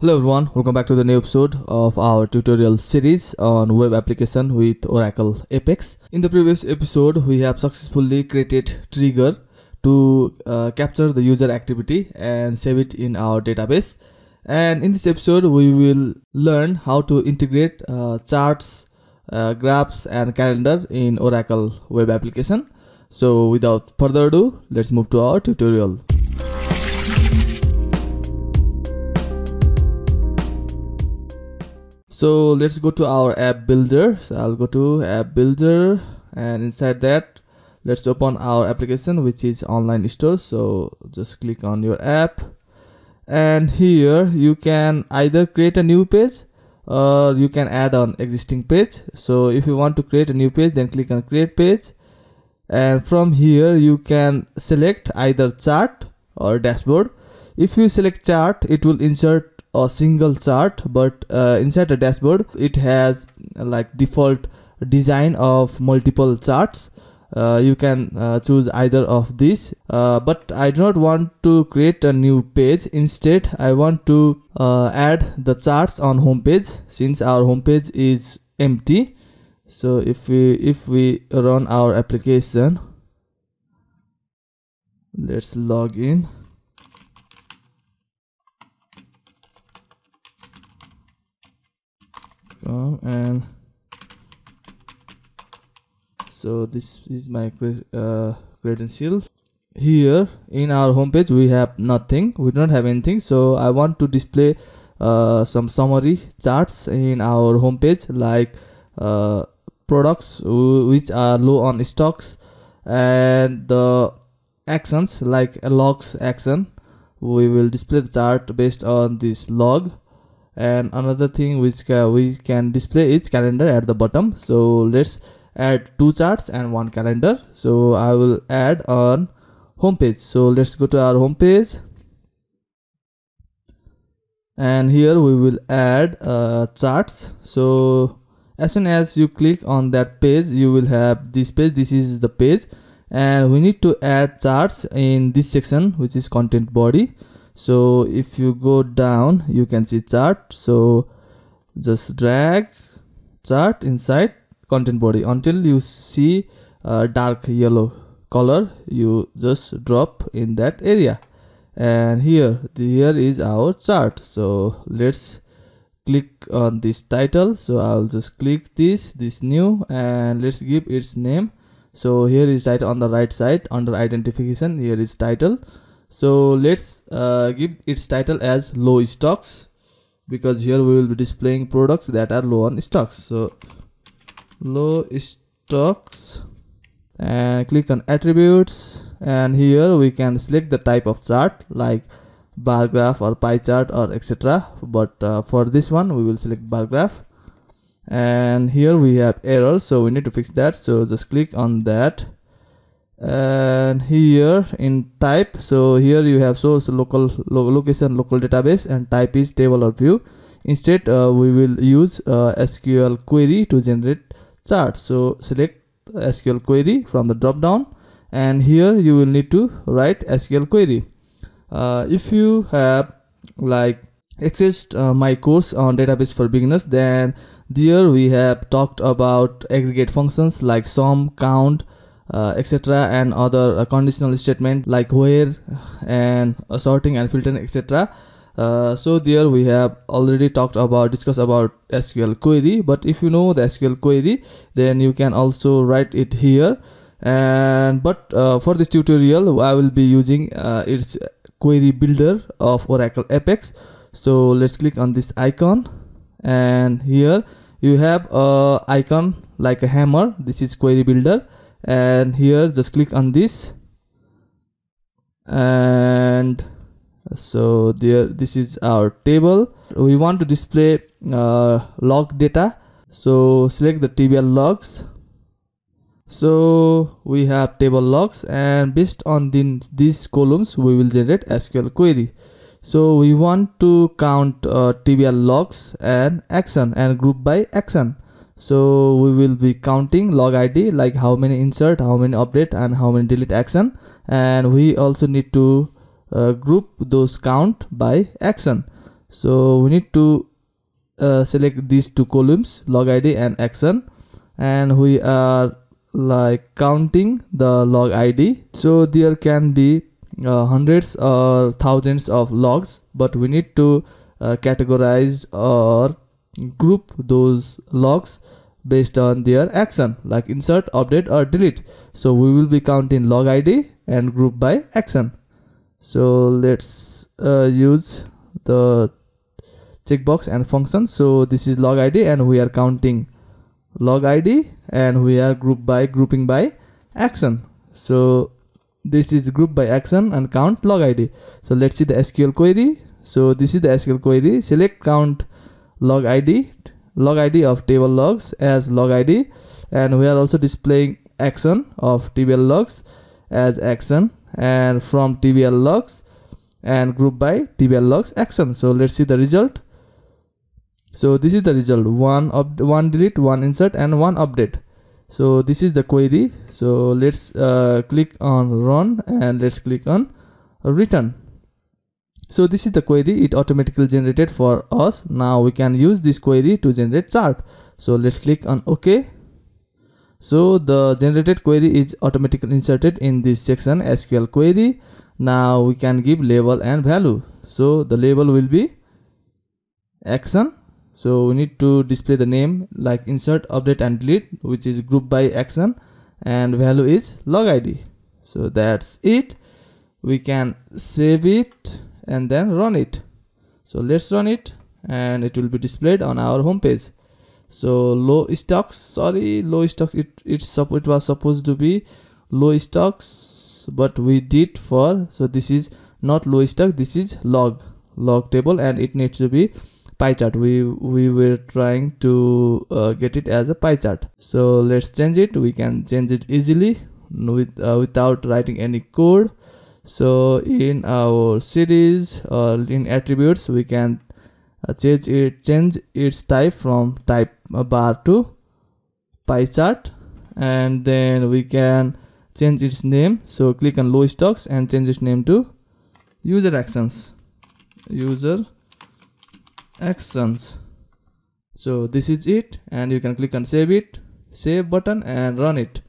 Hello everyone, welcome back to the new episode of our tutorial series on web application with Oracle Apex. In the previous episode, we have successfully created trigger to uh, capture the user activity and save it in our database. And in this episode, we will learn how to integrate uh, charts, uh, graphs and calendar in Oracle web application. So without further ado, let's move to our tutorial. So let's go to our app builder. So i'll go to app builder and inside that let's open our application which is online store. So just click on your app and here you can either create a new page or you can add on existing page. So if you want to create a new page then click on create page and from here you can select either chart or dashboard. If you select chart it will insert a single chart but uh, inside the dashboard it has like default design of multiple charts. Uh, you can uh, choose either of these. Uh, but I do not want to create a new page. Instead I want to uh, add the charts on home page since our home page is empty. So if we if we run our application let's log in come and so this is my uh, credential here in our homepage we have nothing. We don't have anything. So i want to display uh, some summary charts in our homepage like uh, products which are low on stocks and the actions like a logs action. We will display the chart based on this log. And another thing which ca we can display is calendar at the bottom. So let's add two charts and one calendar. So i will add on home page. So let's go to our home page. And here we will add uh, charts. So as soon as you click on that page you will have this page. This is the page. And we need to add charts in this section which is content body. So if you go down you can see chart. So just drag chart inside content body. Until you see a dark yellow color you just drop in that area. And here here is our chart. So let's click on this title. So i'll just click this this new and let's give its name. So here is title on the right side. Under identification here is title. So let's uh, give its title as low stocks because here we will be displaying products that are low on stocks. So low stocks and click on attributes. And here we can select the type of chart like bar graph or pie chart or etc but uh, for this one we will select bar graph. And here we have errors so we need to fix that. So just click on that. And here in type so here you have source local lo location local database and type is table or view. Instead uh, we will use uh, sql query to generate chart. So select sql query from the drop down and here you will need to write sql query. Uh, if you have like accessed uh, my course on database for beginners then there we have talked about aggregate functions like sum count uh, etc and other uh, conditional statement like where and sorting and filtering etc uh, so there we have already talked about discuss about sql query but if you know the sql query then you can also write it here. And but uh, for this tutorial i will be using uh, its query builder of oracle apex. So let's click on this icon. And here you have a icon like a hammer. This is query builder. And here just click on this. And so there this is our table. We want to display uh, log data. So select the tbl logs. So we have table logs and based on the, these columns we will generate sql query. So we want to count uh, tbl logs and action and group by action. So we will be counting log id like how many insert how many update and how many delete action. And we also need to uh, group those count by action. So we need to uh, select these two columns log id and action and we are like counting the log id so there can be uh, hundreds or thousands of logs but we need to uh, categorize or group those logs based on their action like insert update or delete. So we will be counting log id and group by action so let's uh, use the checkbox and function. So this is log id and we are counting log id and we are group by grouping by action. So this is group by action and count log id so let's see the sql query. So this is the sql query. Select count log id log id of table logs as log id and we are also displaying action of table logs as action and from tbl logs and group by tbl logs action. So let's see the result. So this is the result. One up one delete one insert and one update. So this is the query. So let's uh, click on run and let's click on return. So this is the query. It automatically generated for us. Now we can use this query to generate chart. So let's click on ok so the generated query is automatically inserted in this section sql query. Now we can give label and value. So the label will be action. So we need to display the name like insert update and delete which is group by action and value is log id so that's it. We can save it and then run it. So let's run it and it will be displayed on our home page so low stocks sorry low stocks it it's it was supposed to be low stocks but we did for so this is not low stock this is log log table and it needs to be pie chart. We we were trying to uh, get it as a pie chart. So let's change it. We can change it easily with uh, without writing any code. So in our series or in attributes we can uh, change it change its type from type uh, bar to pie chart. And then we can change its name. So click on low stocks and change its name to user actions. User actions. So this is it. And you can click on save it save button and run it.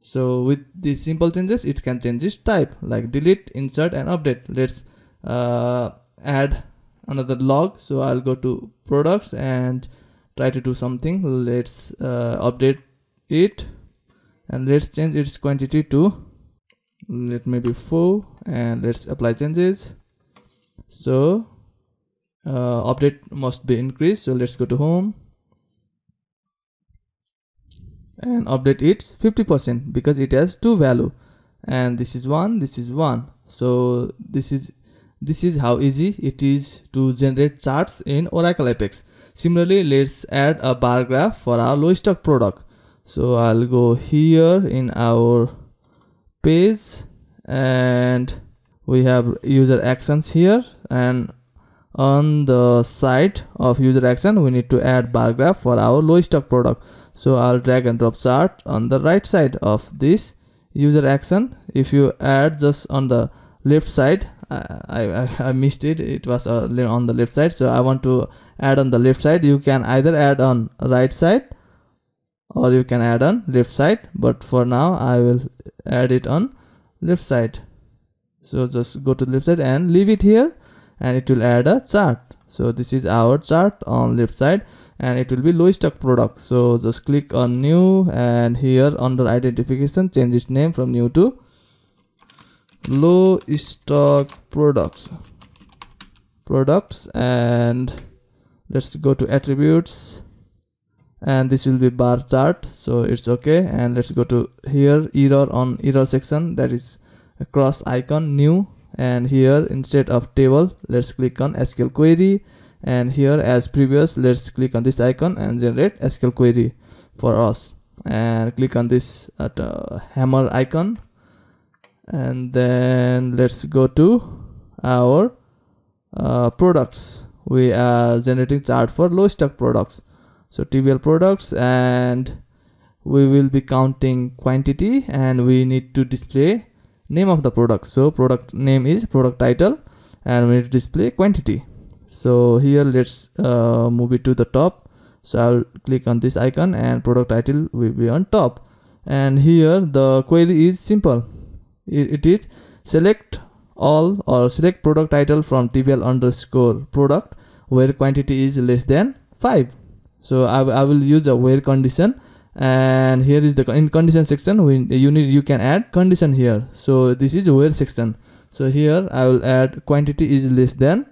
So with these simple changes it can change its type. Like delete insert and update. Let's uh, add another log. So i'll go to products and try to do something. Let's uh, update it. And let's change its quantity to let maybe 4 and let's apply changes. So uh, update must be increased. So let's go to home. And update it's 50 percent because it has two value. And this is one this is one. So this is this is how easy it is to generate charts in oracle apex. Similarly let's add a bar graph for our low stock product. So i'll go here in our page and we have user actions here. And on the side of user action we need to add bar graph for our low stock product. So i'll drag and drop chart on the right side of this user action. If you add just on the left side I, I, missed it. It was uh, on the left side. So I want to add on the left side. You can either add on right side or you can add on left side. But for now I will add it on left side. So just go to left side and leave it here. And it will add a chart. So this is our chart on left side. And it will be low stock product. So just click on new. And here under identification change its name from new to low stock products. Products and let's go to attributes. And this will be bar chart so it's okay. And let's go to here error on error section. That is a cross icon new. And here instead of table let's click on sql query. And here as previous let's click on this icon and generate sql query for us. And click on this uh, hammer icon and then let's go to our uh, products. We are generating chart for low stock products. So tbl products and we will be counting quantity and we need to display name of the product. So product name is product title and we need to display quantity. So here let's uh, move it to the top. So i'll click on this icon and product title will be on top. And here the query is simple it, is select all or select product title from tbl underscore product where quantity is less than 5 so I, I will use a where condition and here is the in condition section we you need you can add condition here. So this is where section. So here i will add quantity is less than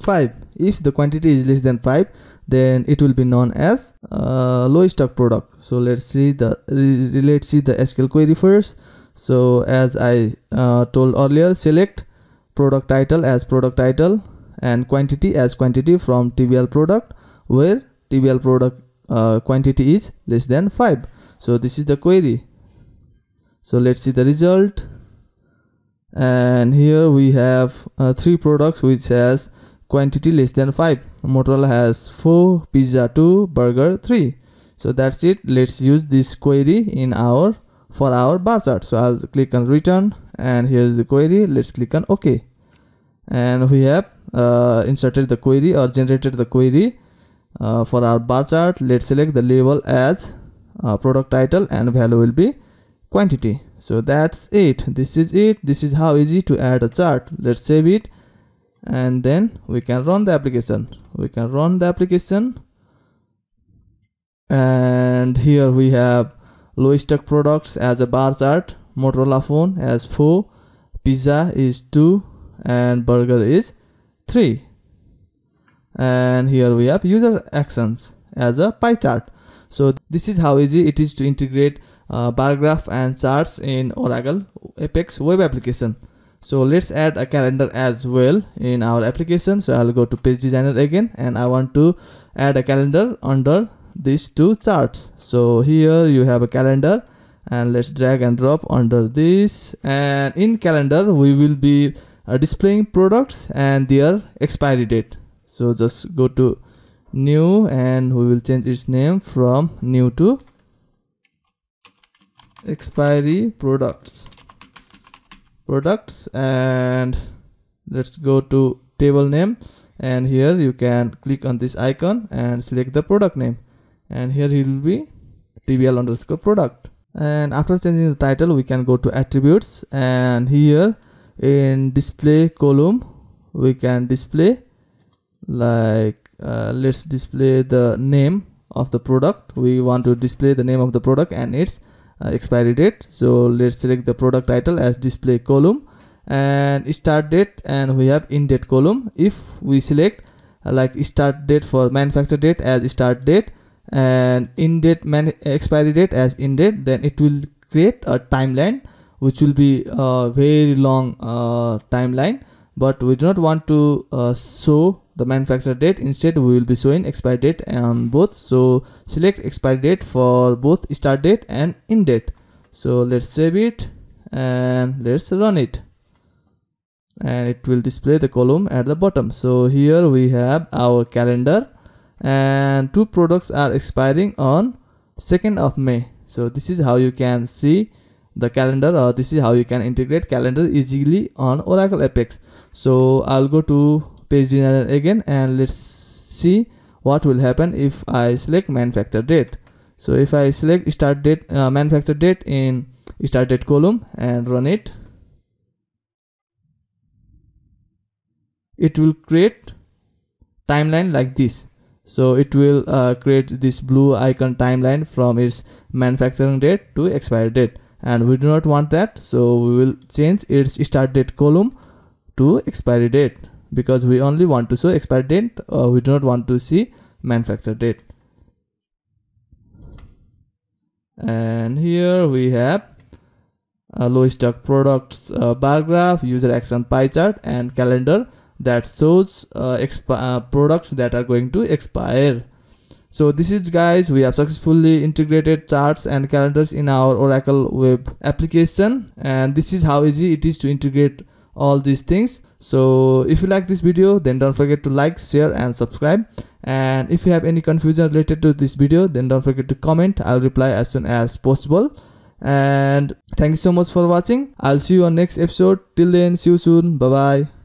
5 if the quantity is less than 5 then it will be known as uh, low stock product. So let's see the let's see the sql query first. So as i uh, told earlier select product title as product title and quantity as quantity from tbl product where tbl product uh, quantity is less than 5 so this is the query. So let's see the result. And here we have uh, three products which has quantity less than 5 motorola has 4 pizza 2 burger 3 so that's it. Let's use this query in our for our bar chart. So i'll click on return and here's the query. Let's click on ok and we have uh, inserted the query or generated the query uh, for our bar chart. Let's select the label as uh, product title and value will be quantity. So that's it. This is it. This is how easy to add a chart. Let's save it and then we can run the application. We can run the application. And here we have low stock products as a bar chart motorola phone as 4 pizza is 2 and burger is 3 and here we have user actions as a pie chart. So this is how easy it is to integrate uh, bar graph and charts in oracle apex web application so let's add a calendar as well in our application. So i'll go to page designer again and i want to add a calendar under these two charts. So here you have a calendar and let's drag and drop under this. And in calendar we will be uh, displaying products and their expiry date. So just go to new and we will change its name from new to expiry products products and let's go to table name. And here you can click on this icon and select the product name. And here it will be tbl underscore product. And after changing the title we can go to attributes. And here in display column we can display like uh, let's display the name of the product. We want to display the name of the product and its uh, expiry date. So let's select the product title as display column and start date and we have in date column. If we select uh, like start date for manufacture date as start date and in date man expiry date as in date then it will create a timeline which will be a very long uh, timeline. But we do not want to uh, show the manufacturer date. Instead we will be showing expiry date on both. So select expiry date for both start date and end date. So let's save it and let's run it. And it will display the column at the bottom. So here we have our calendar. And two products are expiring on 2nd of May. So this is how you can see the calendar or this is how you can integrate calendar easily on Oracle Apex. So I'll go to page designer again and let's see what will happen if I select manufacture date. So if I select start date uh, manufacture date in start date column and run it it will create timeline like this. So it will uh, create this blue icon timeline from its manufacturing date to expiry date. And we do not want that. So we will change its start date column to expiry date because we only want to show expiry date uh, we do not want to see manufacture date. And here we have a low stock products uh, bar graph user action pie chart and calendar that shows uh, uh, products that are going to expire. So this is guys we have successfully integrated charts and calendars in our oracle web application and this is how easy it is to integrate all these things so if you like this video then don't forget to like share and subscribe. And if you have any confusion related to this video then don't forget to comment. I'll reply as soon as possible. And thank you so much for watching. I'll see you on next episode. Till then see you soon. Bye bye